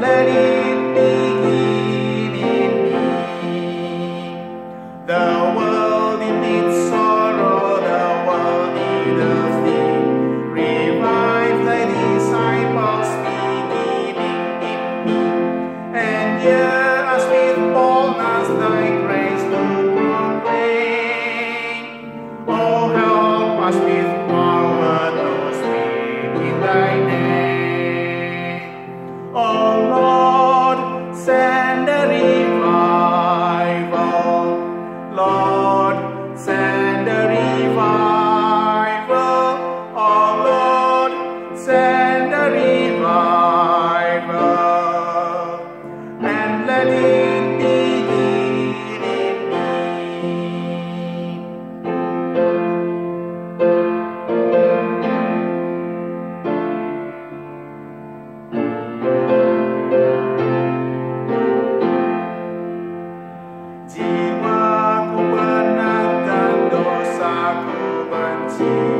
let it benci